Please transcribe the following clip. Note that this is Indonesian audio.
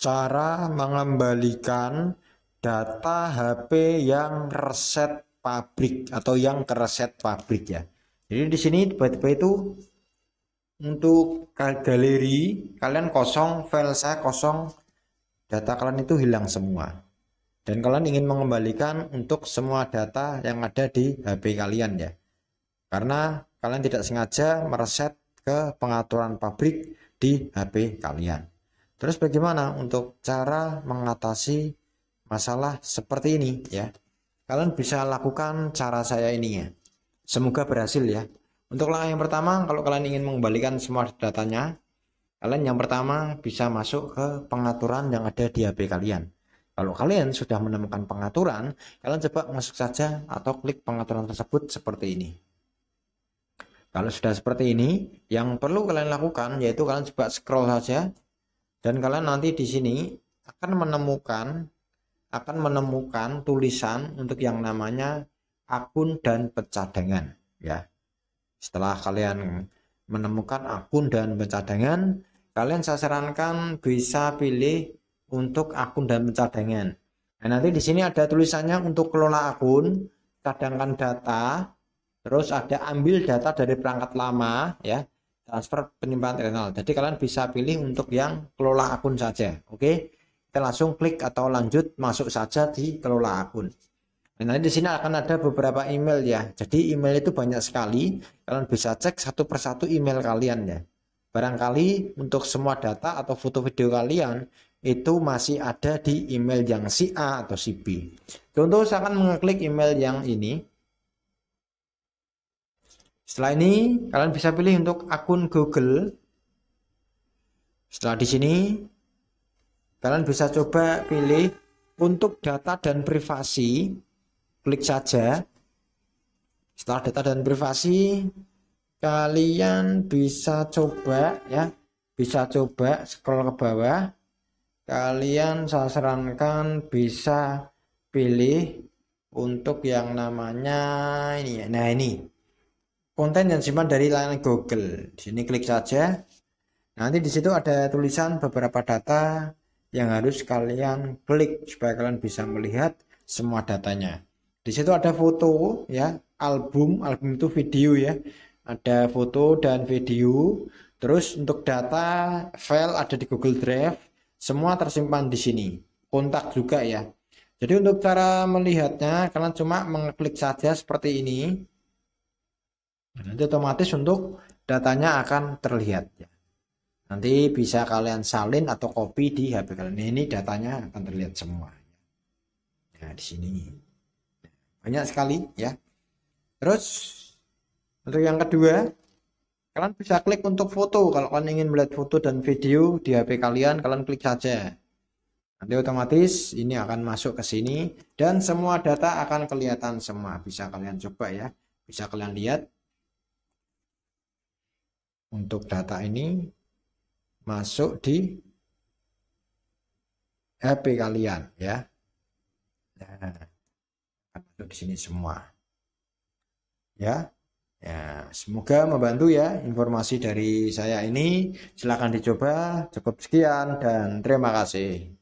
cara mengembalikan data HP yang reset pabrik atau yang kereset pabrik ya. Jadi di sini tiba-tiba itu untuk galeri kalian kosong, file saya kosong, data kalian itu hilang semua. Dan kalian ingin mengembalikan untuk semua data yang ada di HP kalian ya. Karena kalian tidak sengaja mereset ke pengaturan pabrik di HP kalian. Terus bagaimana untuk cara mengatasi masalah seperti ini ya? Kalian bisa lakukan cara saya ini ya. Semoga berhasil ya. Untuk langkah yang pertama, kalau kalian ingin mengembalikan semua datanya, kalian yang pertama bisa masuk ke pengaturan yang ada di HP kalian. Kalau kalian sudah menemukan pengaturan, kalian coba masuk saja atau klik pengaturan tersebut seperti ini. Kalau sudah seperti ini, yang perlu kalian lakukan yaitu kalian coba scroll saja dan kalian nanti di sini akan menemukan akan menemukan tulisan untuk yang namanya akun dan pencadangan ya. Setelah kalian menemukan akun dan pencadangan kalian saya sarankan bisa pilih untuk akun dan pencadangan nah nanti di sini ada tulisannya untuk kelola akun cadangkan data terus ada ambil data dari perangkat lama ya transfer penyimpanan internal. Jadi kalian bisa pilih untuk yang kelola akun saja. Oke. Kita langsung klik atau lanjut masuk saja di kelola akun. Nah, nanti di sini akan ada beberapa email ya. Jadi email itu banyak sekali. Kalian bisa cek satu persatu email kalian ya. Barangkali untuk semua data atau foto video kalian itu masih ada di email yang si A atau si B. Contoh saya akan mengeklik email yang ini. Setelah ini kalian bisa pilih untuk akun Google. Setelah di sini kalian bisa coba pilih untuk data dan privasi. Klik saja. Setelah data dan privasi kalian bisa coba ya, bisa coba scroll ke bawah. Kalian saya sarankan bisa pilih untuk yang namanya ini ya. Nah, ini konten yang simpan dari layanan Google. Di sini klik saja. Nanti di situ ada tulisan beberapa data yang harus kalian klik supaya kalian bisa melihat semua datanya. Di situ ada foto ya, album, album itu video ya. Ada foto dan video. Terus untuk data file ada di Google Drive, semua tersimpan di sini. Kontak juga ya. Jadi untuk cara melihatnya kalian cuma mengklik saja seperti ini nanti otomatis untuk datanya akan terlihat ya. Nanti bisa kalian salin atau copy di HP kalian. Ini datanya akan terlihat semua. Ya, di sini. Banyak sekali ya. Terus untuk yang kedua, kalian bisa klik untuk foto. Kalau kalian ingin melihat foto dan video di HP kalian, kalian klik saja. Nanti otomatis ini akan masuk ke sini dan semua data akan kelihatan semua. Bisa kalian coba ya. Bisa kalian lihat untuk data ini masuk di HP kalian ya. Nah, masuk di sini semua. Ya. Ya, semoga membantu ya informasi dari saya ini. Silahkan dicoba. Cukup sekian dan terima kasih.